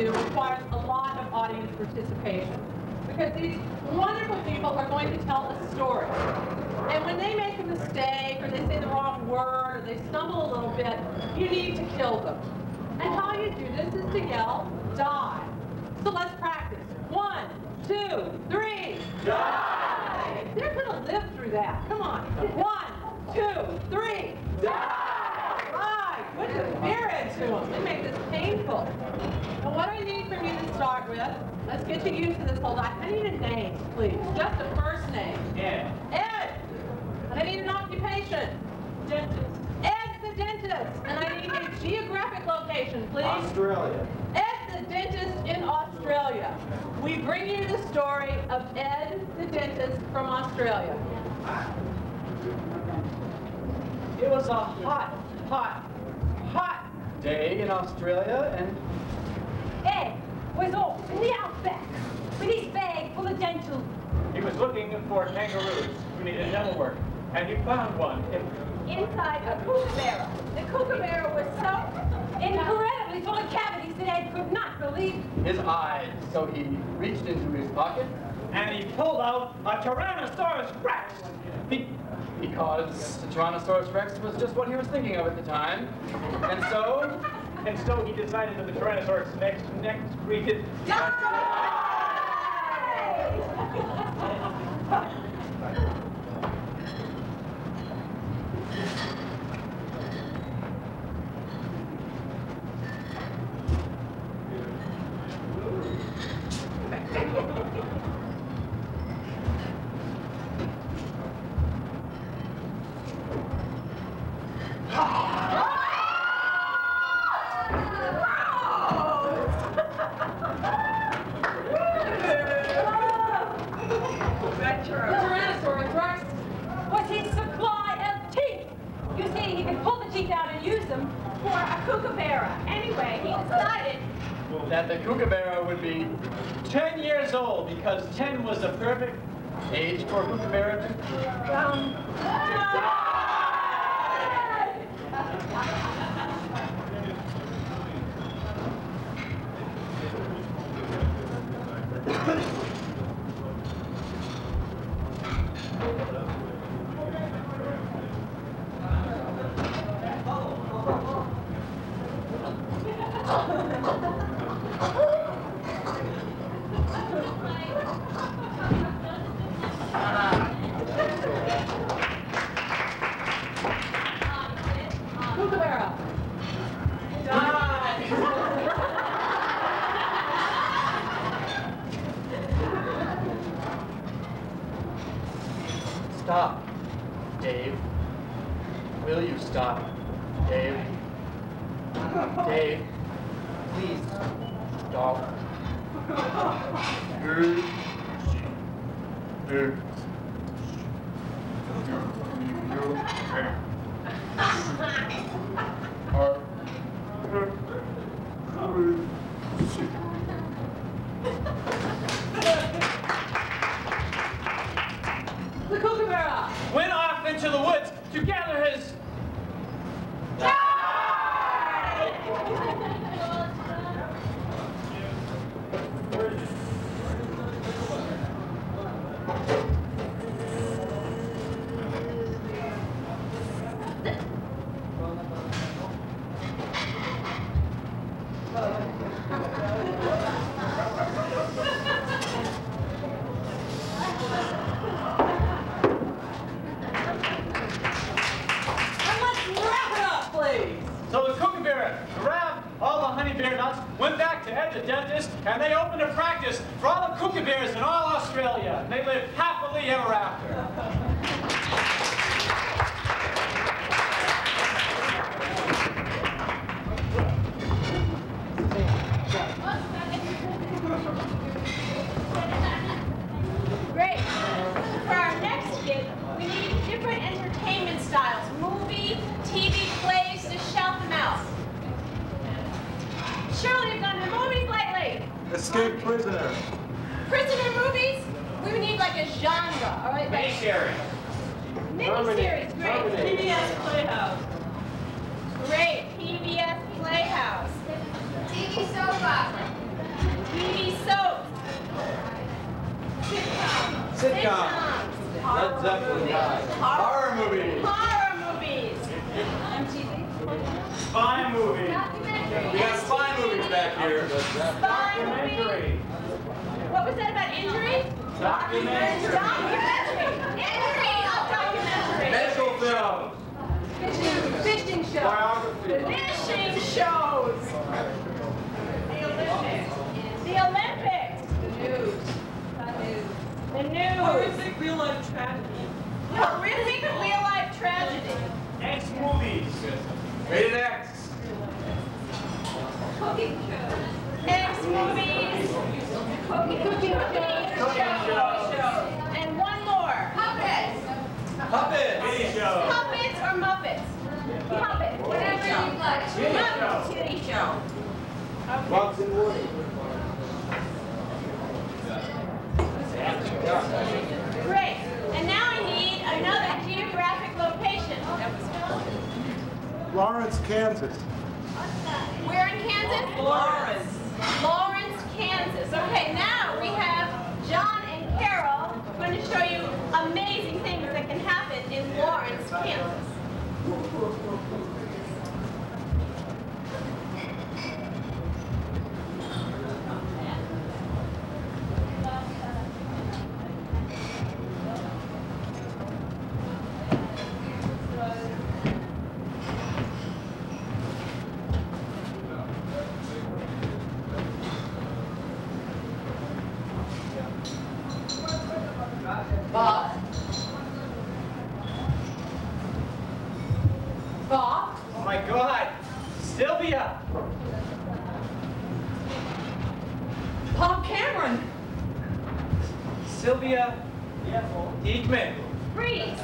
do requires a lot of audience participation. Because these wonderful people are going to tell a story. And when they make a mistake, or they say the wrong word, or they stumble a little bit, you need to kill them. And how you do this is to yell, die. So let's practice. One, two, three. Die! They're going to live through that. Come on. One, two, three. Die! Right. Put the spirit to them. They make this painful. And what I need from you to start with, let's get you used this whole life. I need a name, please. Just a first name. Ed. Ed. And I need an occupation. Dentist. Ed the dentist. And I need a geographic location, please. Australia. Ed the dentist in Australia. We bring you the story of Ed the dentist from Australia. It was a hot, hot, hot day in Australia, and was off in the outback with his bag full of dental. He was looking for kangaroos who needed dental work, and he found one. It, Inside a kookaburra. The kookaburra was so incredibly full of cavities that Ed could not believe. his eyes. So he reached into his pocket and he pulled out a Tyrannosaurus Rex. He, because the Tyrannosaurus Rex was just what he was thinking of at the time. And so, and so he decided that the Tyrannosaurus next next greeted. Lawrence, Kansas. Where in Kansas? Lawrence. Lawrence, Kansas. Okay, now we have John and Carol going to show you amazing things that can happen in Lawrence, Kansas. Bob. Bob? Oh my God. Sylvia. Bob Cameron. Sylvia Diekman. Freeze.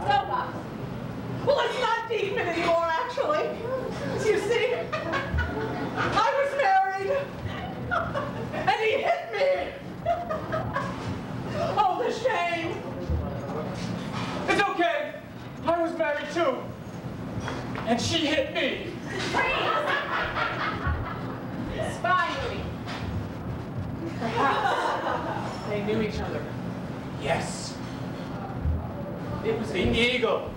Soap opera. Well, it's not Diekman anymore, actually. You see, I was married, and he hit me. Oh, the shame. It's okay. I was married too. And she hit me. Freeze. Spy movie. They knew each other. Yes. It was the eagle.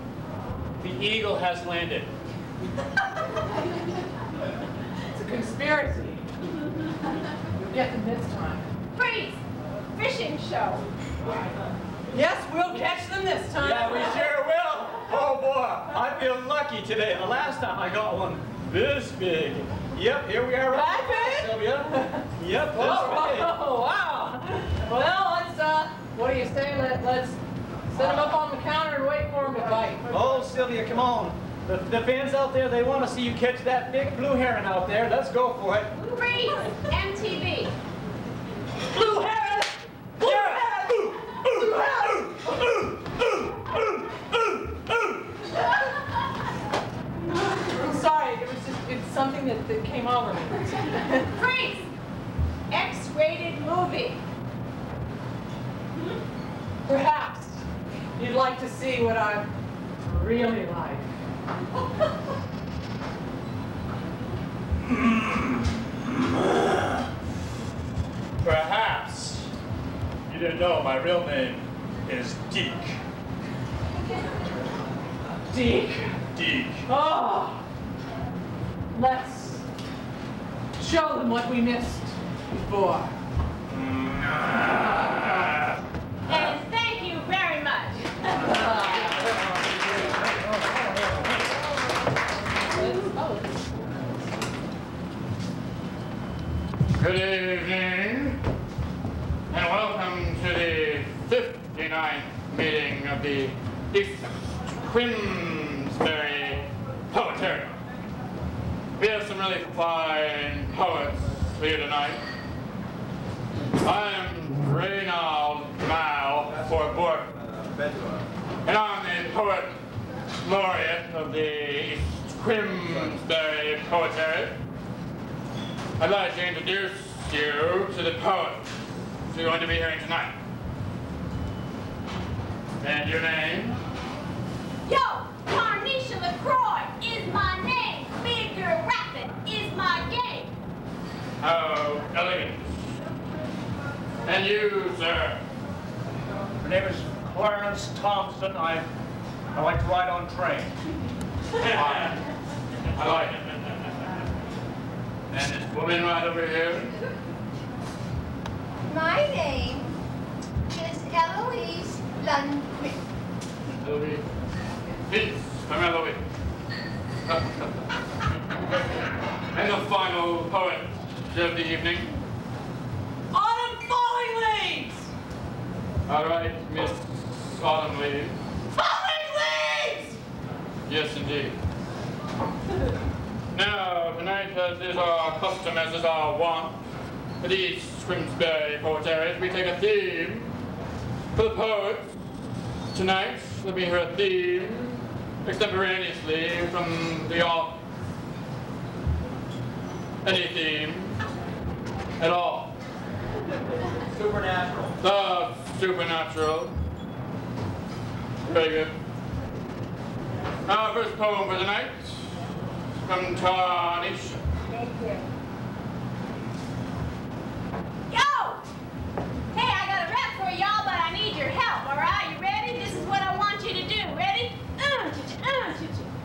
The eagle has landed. It's a conspiracy. You'll get them this time. Freeze. Fishing show. Yes, we'll catch them this time. Yeah, we sure will. Oh boy, I feel lucky today. The last time I got one this big. Yep, here we are. That right big? Sylvia. Yep, this Oh, big. oh, wow. Well, let's, uh, what do you say? Let, let's set them up on the counter and wait for them to bite. Oh, Sylvia, come on. The, the fans out there, they want to see you catch that big blue heron out there. Let's go for it. Freeze. MTV. Blue heron! Blue Yeah. heron! Ooh, ooh, Blue heron! ooh, ooh, ooh, ooh, ooh. I'm sorry, it was just, it's something that, that came over me. Freeze. X-rated movie. Perhaps you'd like to see what I'm really like. Perhaps you didn't know my real name is Deke. Deke. Deke. Oh. Let's show them what we missed before. And thank you very much. Good evening, and welcome to the 59th meeting of the East Queensbury Poetarium. We have some really fine poets for you tonight. I'm Reynald Mao for Bork, and I'm the poet laureate of the East Queensbury Poetarium. I'd like to introduce you to the poets you're going to be hearing tonight. And your name? Yo, Carnisha LaCroix is my name. Big Girl Rapping is my game. Oh, How elegant. And you, sir? My name is Clarence Thompson. I, I like to ride on trains. I, I like it. And this woman right over here? My name is Eloise Lundgren. Louis. Peace from Eloise. and the final poet of the evening. Autumn falling leaves! All right, Miss Autumn Leaves. Falling leaves! Yes, indeed. Now, tonight, as is our custom, as is our wont, at each Scrimsbury Poetariat, we take a theme for the poets. Tonight, let me hear a theme extemporaneously from the author. Any theme at all. Supernatural. The supernatural. Very good. Our first poem for the Tarnisha. Thank you. Yo! Hey, I got a rap for y'all, but I need your help, all right? You ready? This is what I want you to do. Ready? Uh, uh,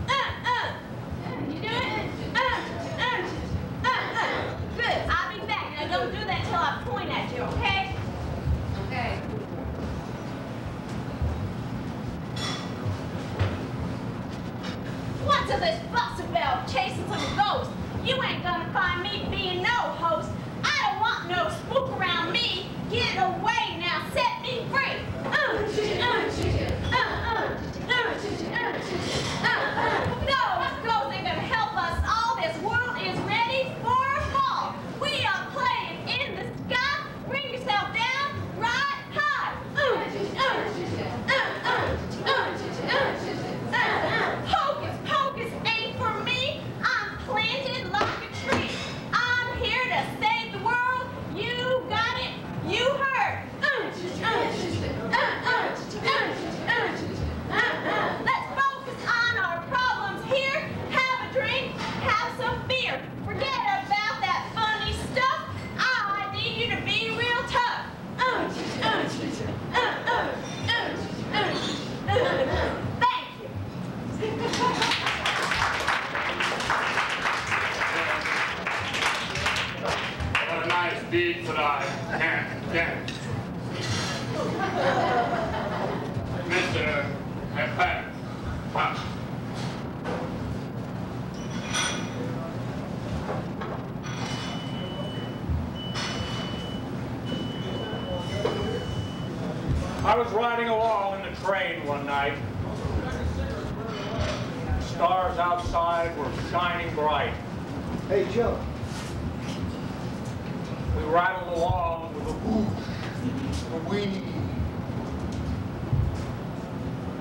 uh, uh. You do it? Uh, uh, uh, uh. Good. I'll be back. Now don't do that till I point You ain't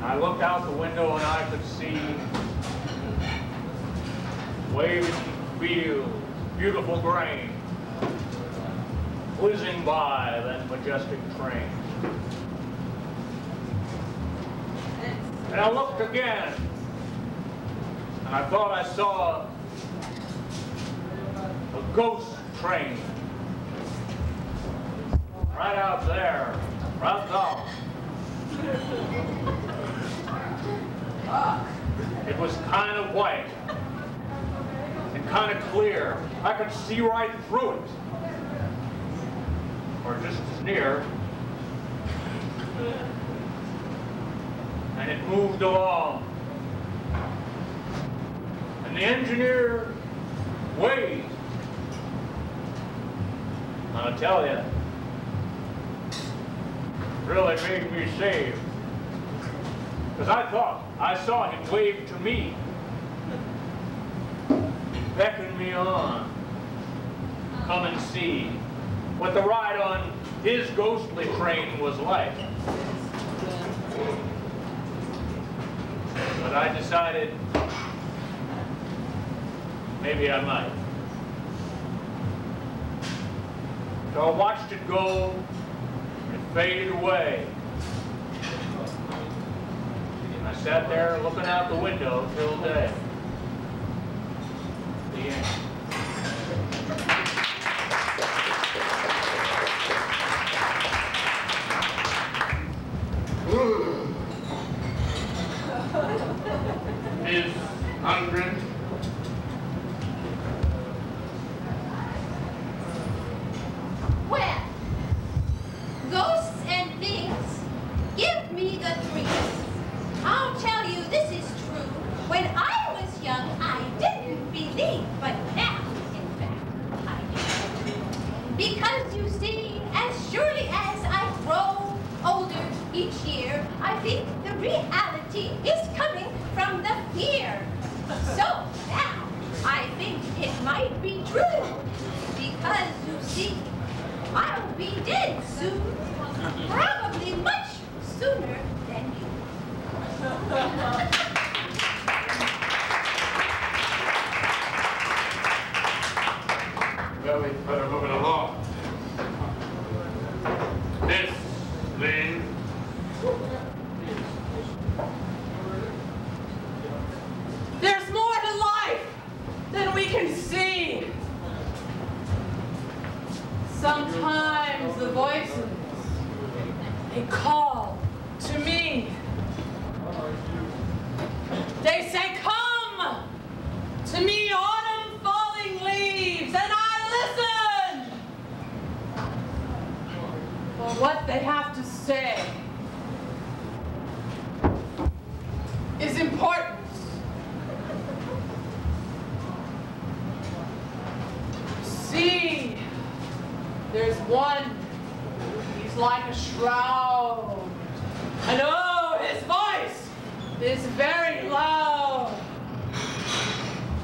I looked out the window and I could see waving fields, beautiful grain, whizzing by that majestic train. And I looked again, and I thought I saw a ghost train right out there, right now. It was kind of white and kind of clear. I could see right through it, or just as near. And it moved along. And the engineer waved. I'll tell you, really made me save. Because I thought I saw him wave to me, beckon me on. Come and see what the ride on his ghostly train was like. But I decided maybe I might. So I watched it go, and it faded away. Sat there looking out the window till day. The end. Is Ungrim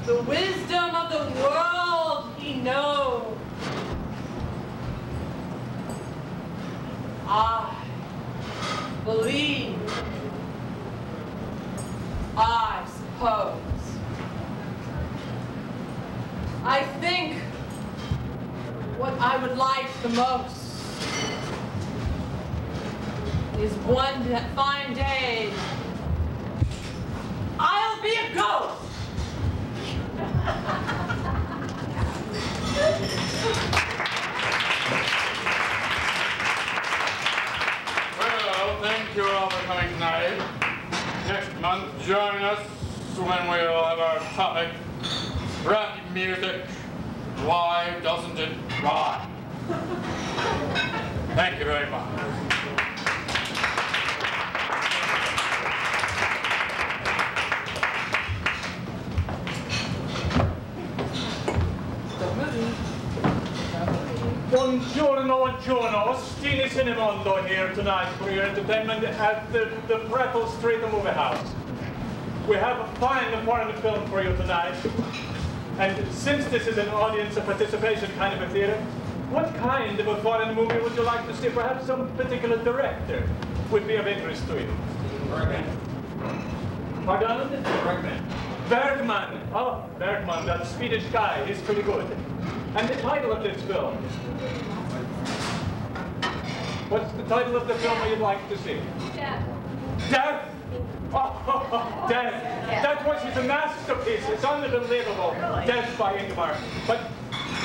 The wisdom of the world he knows. I believe. I suppose. I think what I would like the most is one da- fine day I'll be a ghost. Well, thank you all for coming tonight. Next month, join us when we'll have our topic, rock music. Why doesn't it rhyme? Thank you very much. Buongiorno, buongiorno. Stine Cinemondo here tonight for your entertainment at the, the Prattle Street Movie House. We have a fine foreign film for you tonight. And since this is an audience of participation kind of a theater, what kind of a foreign movie would you like to see? Perhaps some particular director would be of interest to you. Bergman. Pardon? Bergman. Bergman. Oh, Bergman, that Swedish guy. He's pretty good. And the title of this film? What's the title of the film you'd like to see? Yeah. Death! Oh, Death! That was his masterpiece. It's unbelievable. Death by Ingmar. But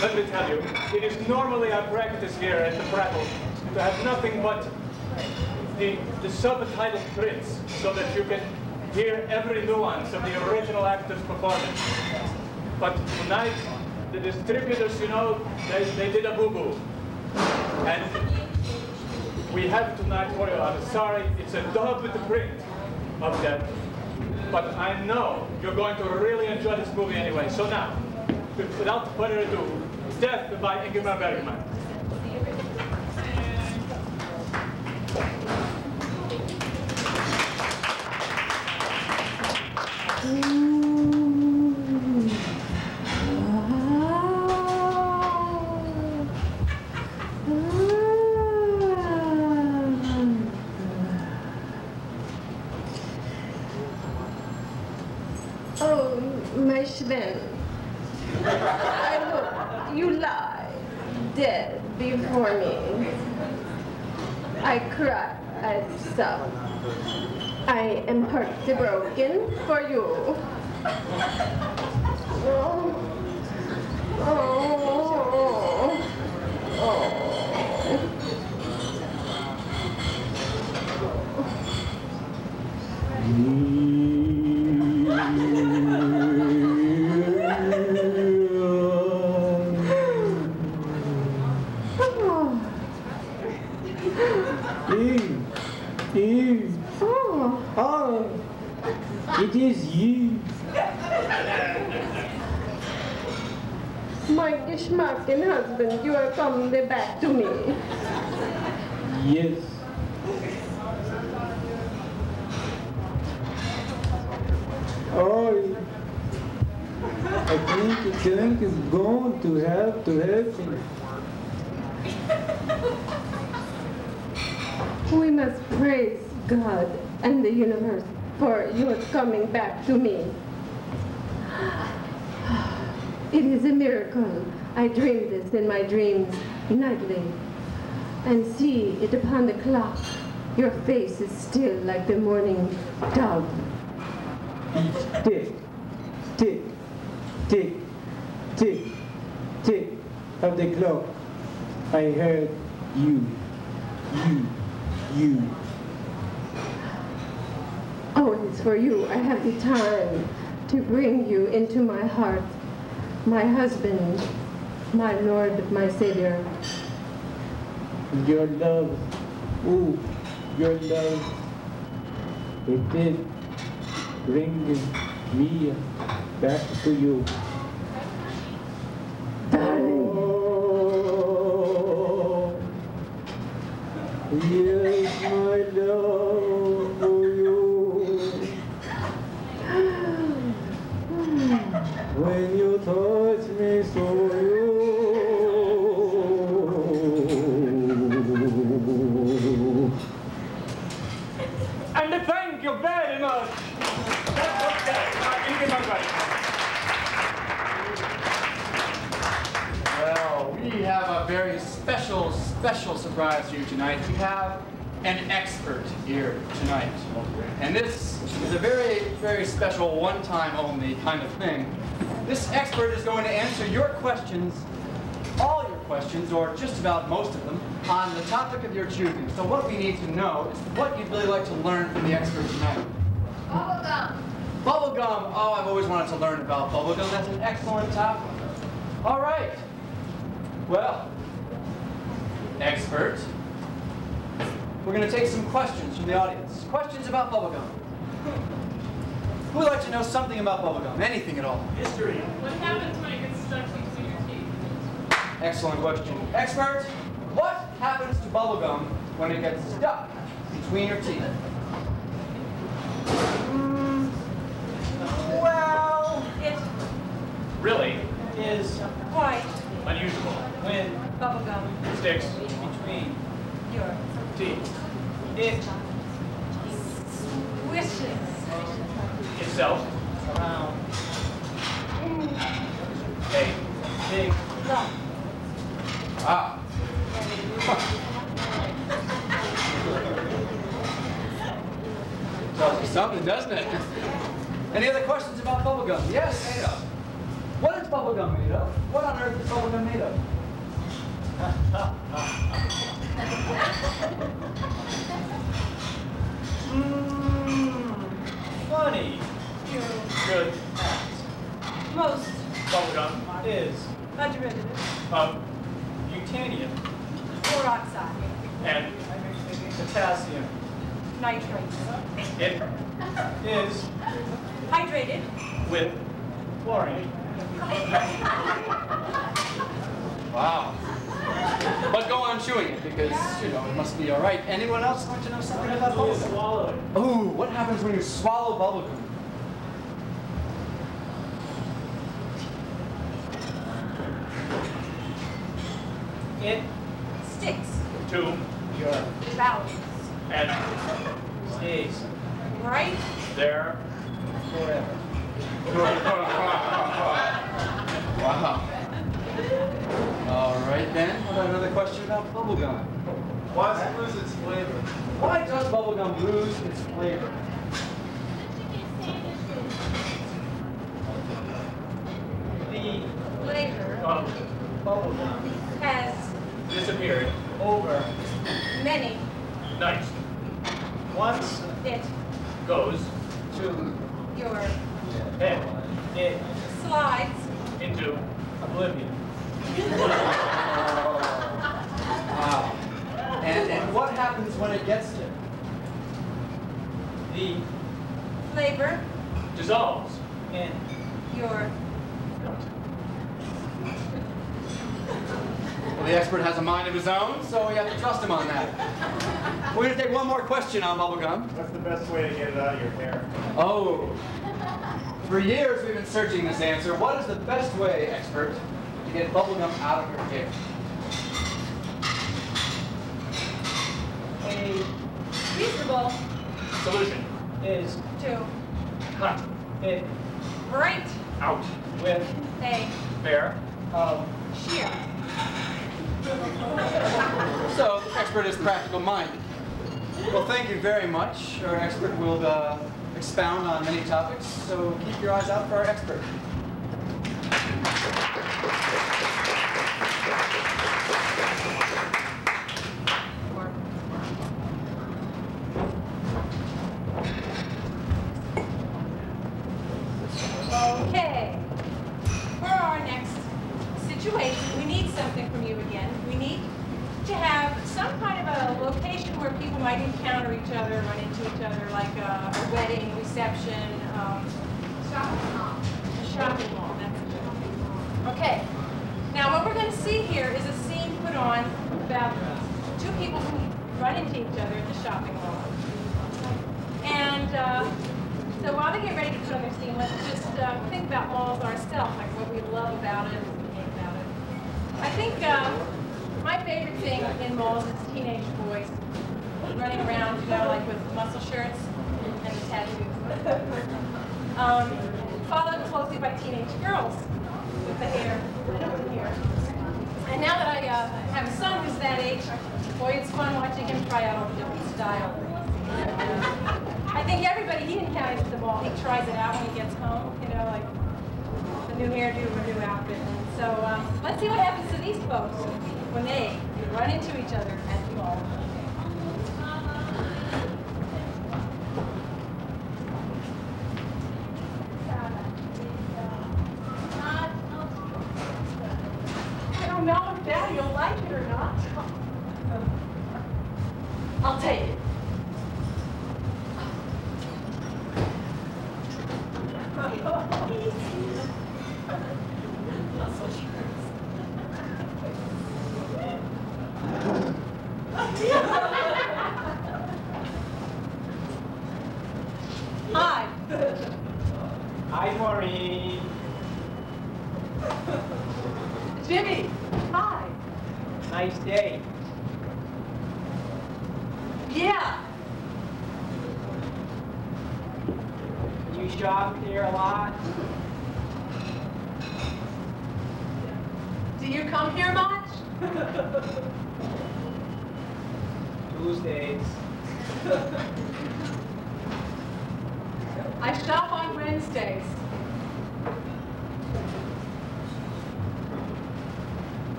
let me tell you, it is normally our practice here at the Prattle to have nothing but the, the subtitle prints so that you can hear every nuance of the original actor's performance. But tonight, the distributors, you know, they, they did a boo-boo. And we have tonight for you, I'm sorry, it's a dubbed print of. But I know you're going to really enjoy this movie anyway. So now, without further ado, Death by Ingmar Bergman. Oh, my Sven. I hope you lie dead before me. I cry at some. I am heartbroken for you. Oh. Oh. Oh. Eve, Eve, Oh. oh, it is you. My geschmacken husband, you are coming back to me. Yes. Oh, I think Frank is going to have to help me. We must praise God and the universe for your coming back to me. It is a miracle. I dreamed this in my dreams nightly. And see it upon the clock. Your face is still like the morning dove. Each tick, tick, tick, tick, tick of the clock. I heard you, you, you. Oh, it's for you, I have the time to bring you into my heart, my husband, my Lord, my Savior. Your love, ooh, your love. It did bring me back to you. Darling. Oh, yes, my love tonight. We have an expert here tonight. And this is a very, very special, one-time only kind of thing. This expert is going to answer your questions, all your questions, or just about most of them, on the topic of your choosing. So what we need to know is what you'd really like to learn from the expert tonight. Bubblegum. Bubblegum. Oh, I've always wanted to learn about bubblegum. That's an excellent topic. All right. Well, expert, we're going to take some questions from the audience. Questions about bubblegum. Who would like to know something about bubblegum? Anything at all? History. What happens when it gets stuck between your teeth? Excellent question. Expert, what happens to bubblegum when it gets stuck between your teeth? Mm, well, it Really is quite unusual. When bubblegum sticks between your it swishes itself around a big lump. Ah. Tells you something, doesn't it? Any other questions about bubblegum? Yes? What is bubblegum made of? What on earth is bubblegum made of? Hmm, funny. You good. Most. Bubblegum is a derivative. of butanium or oxide, and potassium. Nitrates, it is hydrated, with chlorine. Wow. But go on chewing it because, you know, it must be all right. Anyone else want to know something about bubblegum? swallow it. Ooh, what happens when you swallow bubblegum? It question on bubblegum. What's the best way to get it out of your hair? Oh. For years we've been searching this answer. What is the best way, expert, to get bubblegum out of your hair? A reasonable solution is to cut it right out with a pair of um, shears. so, the expert is practical minded. Well, thank you very much. Our expert will uh, expound on many topics, so keep your eyes out for our expert. don't know if Daddy will like it or not. I'll take it.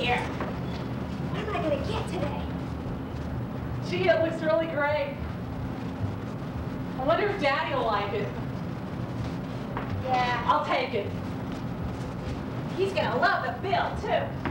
here. What am I gonna get today? Gee, it looks really great. I wonder if Daddy will like it. Yeah. I'll take it. He's gonna love the bill, too.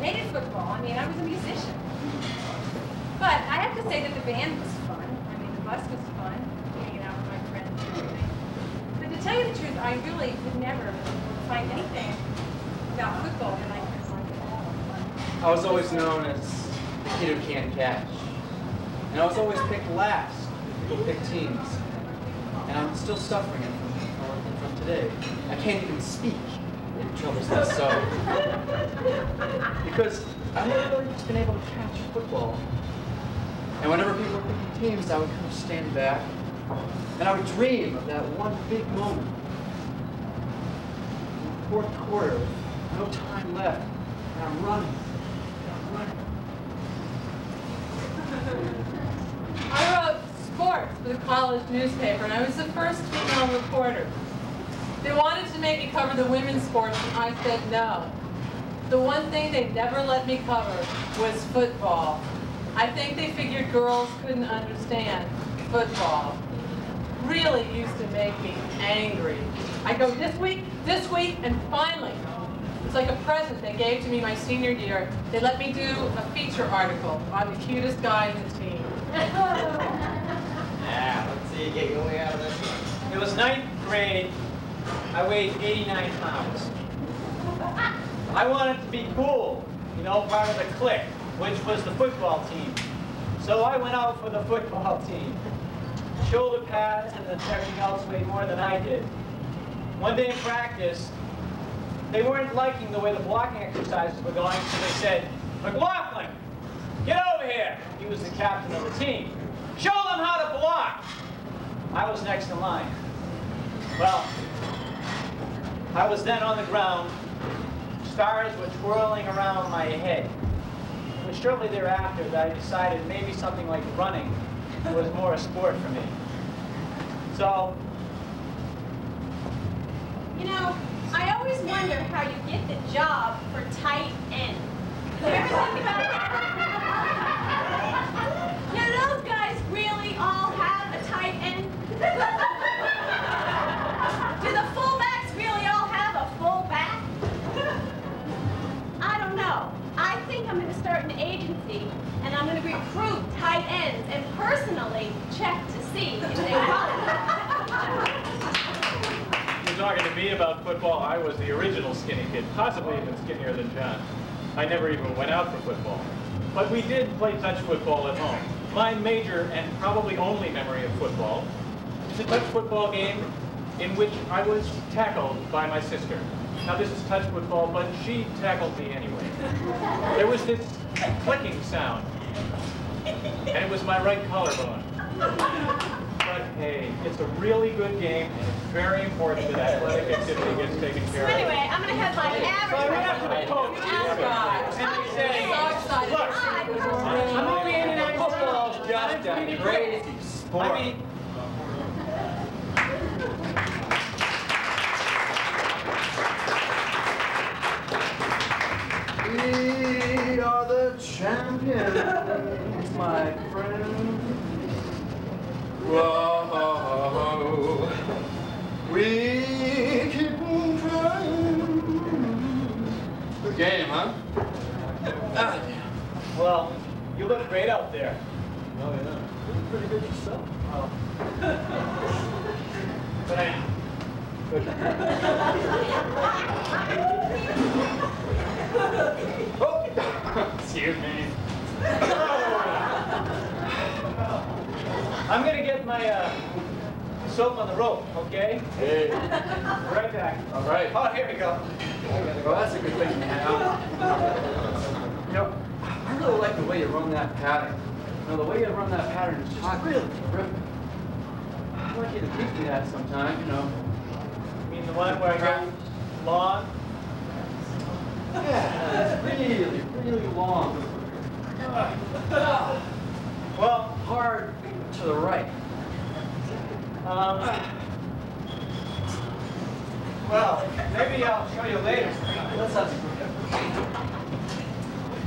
Hated football. I mean, I was a musician. But I have to say that the band was fun. I mean, the bus was fun, hanging out with my friends and everything. But to tell you the truth, I really could never find anything about football that I could like at all. I was always known as the kid who can't catch. And I was always picked last big teams. And I'm still suffering from, from today. I can't even speak. It troubles me so. Because I've never really just been able to catch football. And whenever people were picking teams, I would kind of stand back. And I would dream of that one big moment. In the fourth quarter, no time left. And I'm running. I'm running. I wrote sports for the college newspaper, and I was the first female reporter. They wanted to make me cover the women's sports, and I said no. The one thing they never let me cover was football. I think they figured girls couldn't understand football. Really used to make me angry. I go this week, this week, and finally, it's like a present they gave to me my senior year. They let me do a feature article on the cutest guy in the team. Yeah, let's see you get your way out of this one. It was ninth grade. I weighed 89 pounds. I wanted to be cool, you know, part of the clique, which was the football team. So I went out for the football team. Shoulder pads and everything else weighed more than I did. One day in practice, they weren't liking the way the blocking exercises were going, so they said, McLaughlin, get over here. He was the captain of the team. Show them how to block. I was next in line. Well, I was then on the ground. Stars were twirling around my head. Was shortly thereafter that I decided maybe something like running was more a sport for me. So, You know, I always wonder how you get the job for tight end. You ever think about that? Do those guys really all have a tight end? And I'm going to recruit tight ends and personally check to see if they run. You're talking to me about football. I was the original skinny kid, possibly even skinnier than John. I never even went out for football. But we did play touch football at home. My major and probably only memory of football is a touch football game in which I was tackled by my sister. Now this is touch football, but she tackled me anyway. There was this clicking sound, and it was my right collarbone. But hey, it's a really good game, and it's very important that athletic activity gets taken care of. Anyway, I'm gonna have my So I went up to the average. coach and he said, look, I'm only 89 footballs, John. It's pretty great. I mean, We are the champions, my friend. Whoa, we keep on trying. Good game, huh? Ah, well, you look great out there. Oh, yeah. You're pretty good yourself. Oh. But I, Oh, excuse me. I'm gonna get my uh, soap on the rope, okay? Hey, Right back. all right. Oh, here we go. Well, that's a good thing to have. You know, I really like the way you run that pattern. You know, the way you run that pattern is just really terrific. I'd like you to teach me that sometime, you know. You mean the one where I go long? Yeah, it's really, really long. Well, Hard to the right. um, well, maybe I'll show you later. Let's have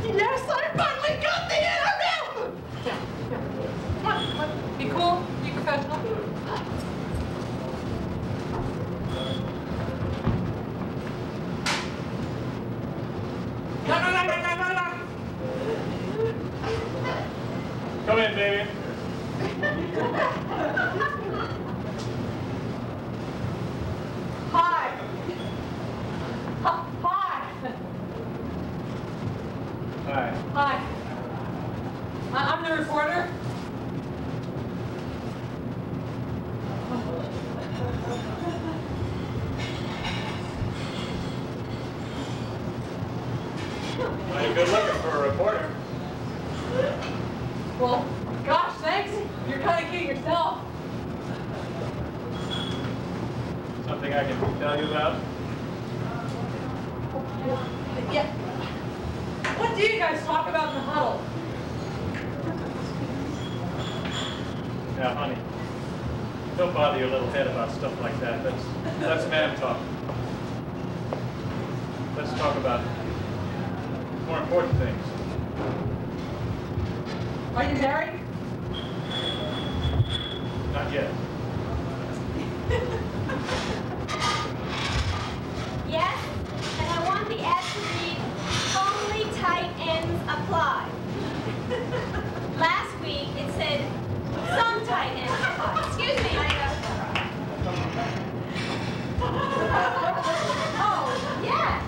Yes, I finally got the interview! Come on, come on. Be cool, be professional. No, no, no, no, no, no, no. Come in, baby. Hi. Hi. Hi. Hi. I'm the reporter. Mighty good looking for a reporter. Well, gosh, thanks. You're kind of cute yourself. Something I can tell you about? Yeah. What do you guys talk about in the huddle? Yeah, honey. Don't bother your little head about stuff like that. That's that's man talk. Let's talk about more important things. Are you married? Not yet. Yes, and I want the ad to read, only tight ends apply. Last week it said, some tight ends apply. Excuse me, I Oh, yes.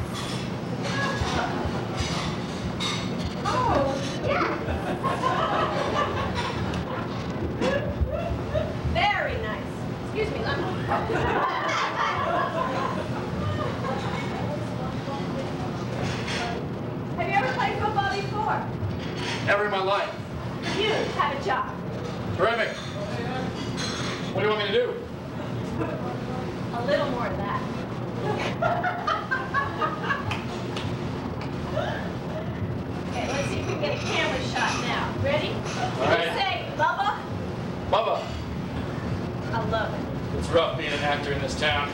Oh, yes. Very nice. Excuse me, let me. Have you ever played football before? Never in my life. You have a job. Terrific. What do you want me to do? A little more of that. okay, let's see if we can get a camera shot now. Ready? All right. Say, Bubba, Bubba, I love it. it's rough being an actor in this town.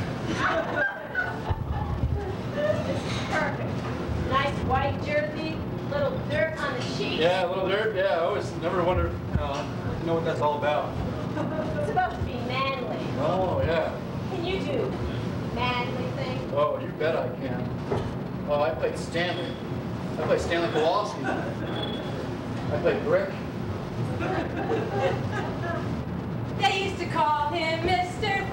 This is perfect. Nice white jersey, little dirt on the sheet. Yeah, a little dirt. Yeah, I always never wondered, you know, what that's all about. It's supposed to be manly. Oh, yeah. Can you do manly things? Oh, you bet I can. Oh, I played Stanley. I played Stanley Kowalski. I played Brick. They used to call him Mr.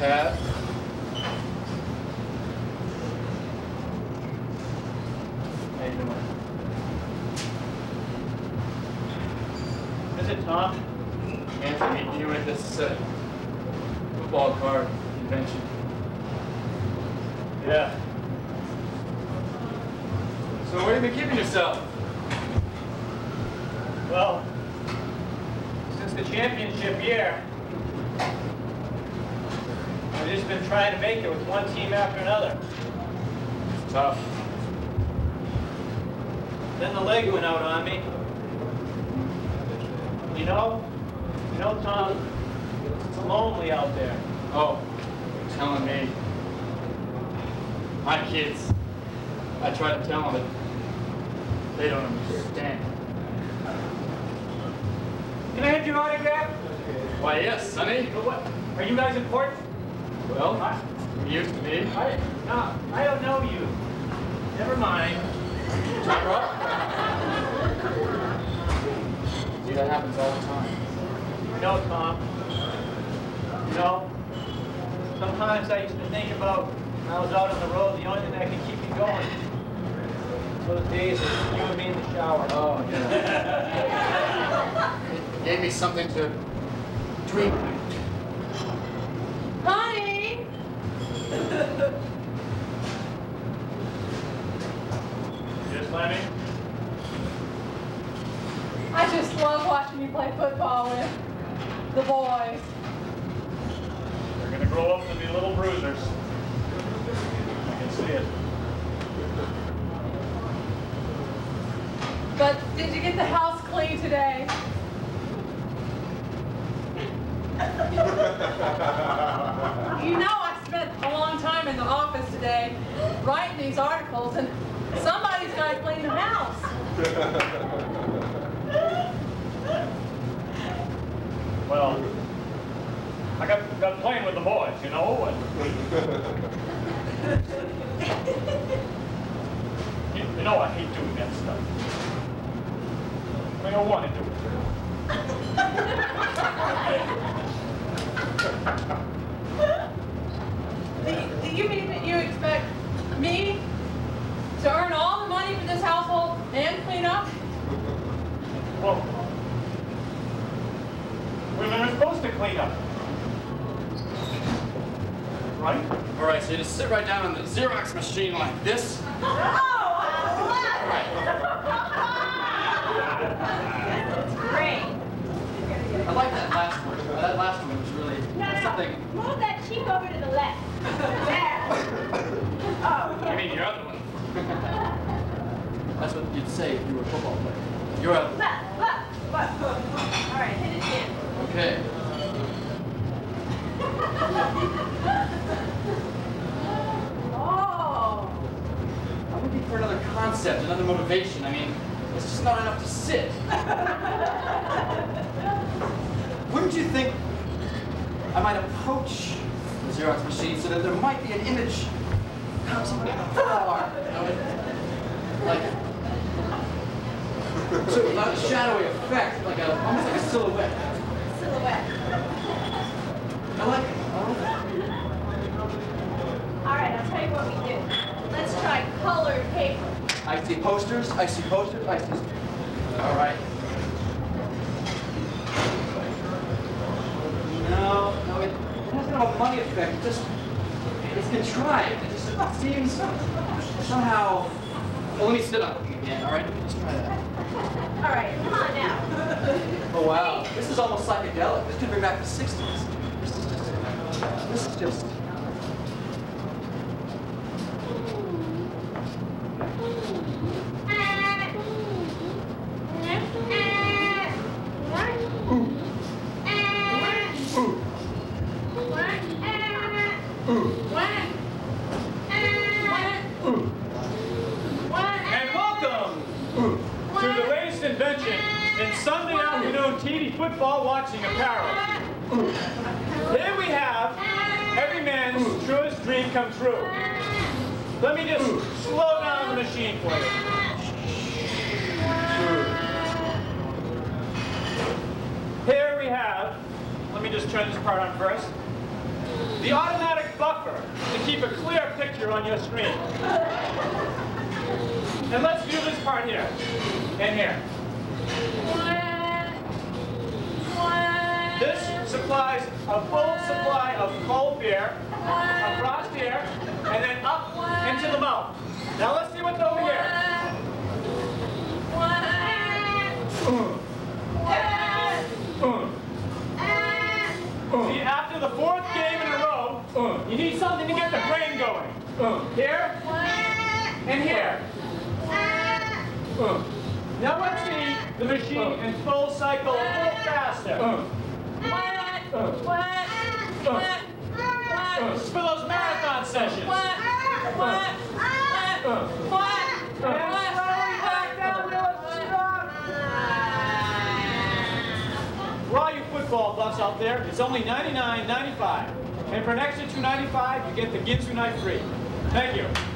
Tad. How you doing? Is it Tom? Anthony, you at this uh, football card convention. Yeah. So where have you been keeping yourself? Well, since the championship year, I've just been trying to make it with one team after another. Tough. Then the leg went out on me. You know, you know, Tom, it's lonely out there. Oh, you're telling me. My kids, I try to tell them, but they don't understand. Can I have your autograph? Why, yes, Sonny. But what? Are you guys important? Well, we used to be. I, no, I don't know you. Never mind. See, that happens all the time. You know, Tom, you know, sometimes I used to think about when I was out on the road, the only thing that could keep me going. Those days of you and me in the shower. Oh, yeah. it gave me something to dream about. Honey! Yes, Lemmy? I just love watching you play football with the boys. They're gonna grow up to be little bruisers. I can see it. But did you get the house clean today? You know I spent a long time in the office today writing these articles, and somebody's got to clean the house. Well, I got, got playing with the boys, you know, and you, you know I hate doing that stuff. I don't want to do it. Do you, do you mean that you expect me to earn all the money for this household and clean up? Well, women are supposed to clean up. Right? All right, so you just sit right down on the Xerox machine like this. Oh, Great. I like that last one. That last one was really No, no, something. no. Move that cheek over to the left. There. Oh, I mean, your other one. That's what you'd say if you were a football player. Your other. Left, left, left. All right, hit it again. Okay. concept, another motivation. I mean, it's just not enough to sit. Wouldn't you think I might approach the Xerox machine so that there might be an image of somebody you know, like so without a shadowy effect, like a almost like a silhouette. Silhouette. I like. I like it. All right, I'll tell you what we do. Let's try colored paper. I see posters. I see posters. I see. All right. No, no, it, it doesn't have a money effect. It just it's contrived. It just seems somehow. Well, let me sit up again. All right, let me just try that. All right, come on now. Oh wow, this is almost psychedelic. This could bring back the '60s. This is just. This is just. true. Let me just slow down the machine for you. Here we have, let me just turn this part on first, the automatic buffer to keep a clear picture on your screen. And let's do this part here and here. supplies, a full supply of cold beer, a frost beer, and then up into the mouth. Now let's see what's over here. See, after the fourth game in a row, you need something to get the brain going. Here, and here. Now let's see the machine in full cycle a little faster. It's for those marathon sessions. For all you football buffs out there, it's only $99.95. And for an extra $2.95, you get the Ginsu Knife free. Thank you.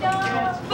No.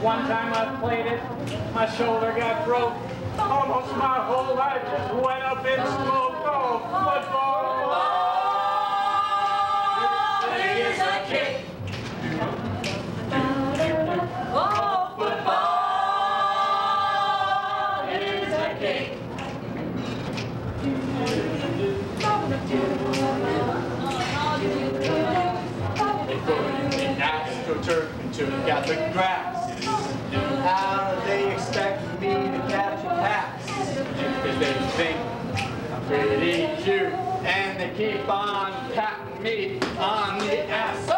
One time I played it, my shoulder got broke. Almost my whole life just went up in smoke. Oh, football. Is a. Oh, football is a. It grass how they expect me to catch a pass. Because they think I'm pretty cute, and they keep on patting me on the ass.